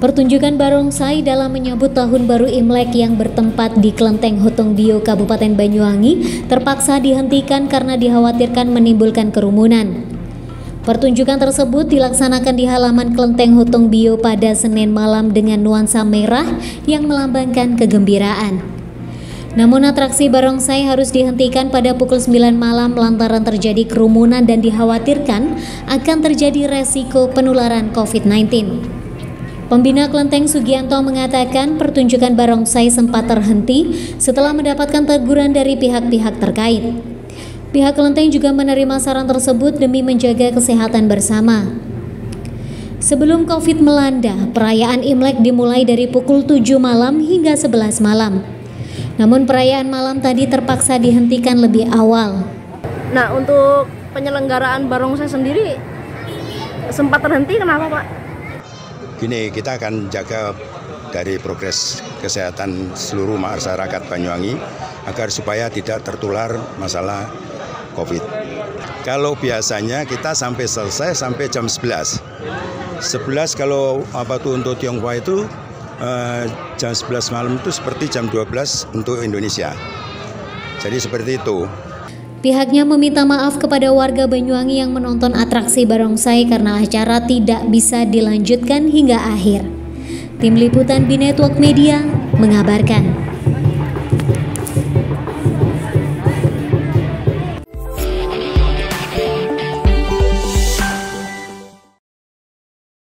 Pertunjukan barongsai dalam menyambut tahun baru Imlek yang bertempat di Kelenteng Hutong Bio Kabupaten Banyuwangi terpaksa dihentikan karena dikhawatirkan menimbulkan kerumunan. Pertunjukan tersebut dilaksanakan di halaman Kelenteng Hutong Bio pada Senin malam dengan nuansa merah yang melambangkan kegembiraan. Namun atraksi barongsai harus dihentikan pada pukul 9 malam lantaran terjadi kerumunan dan dikhawatirkan akan terjadi resiko penularan COVID-19. Pembina Kelenteng Sugianto mengatakan pertunjukan barongsai sempat terhenti setelah mendapatkan teguran dari pihak-pihak terkait. Pihak Kelenteng juga menerima saran tersebut demi menjaga kesehatan bersama. Sebelum COVID melanda, perayaan Imlek dimulai dari pukul 7 malam hingga 11 malam. Namun perayaan malam tadi terpaksa dihentikan lebih awal. Nah, untuk penyelenggaraan barongsai sendiri sempat terhenti kenapa, Pak? Gini, kita akan jaga dari progres kesehatan seluruh masyarakat Banyuwangi agar supaya tidak tertular masalah COVID. Kalau biasanya kita sampai selesai sampai jam 11. 11 kalau apa tuh untuk Tionghoa itu eh, jam 11 malam itu seperti jam 12 untuk Indonesia. Jadi seperti itu. Pihaknya meminta maaf kepada warga Banyuwangi yang menonton atraksi barongsai karena acara tidak bisa dilanjutkan hingga akhir. Tim Liputan Binetwork Media mengabarkan.